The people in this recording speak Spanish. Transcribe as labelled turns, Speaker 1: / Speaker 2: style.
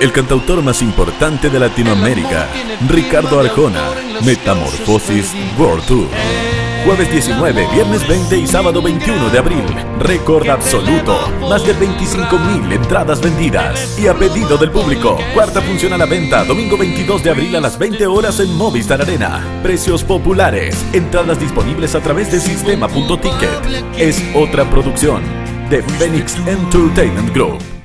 Speaker 1: El cantautor más importante de Latinoamérica, Ricardo Arjona, Metamorfosis World Tour. Jueves 19, viernes 20 y sábado 21 de abril. Récord absoluto. Más de 25.000 entradas vendidas. Y a pedido del público. Cuarta función a la venta, domingo 22 de abril a las 20 horas en Movistar Arena. Precios populares. Entradas disponibles a través de sistema.ticket. Es otra producción de Phoenix Entertainment Group.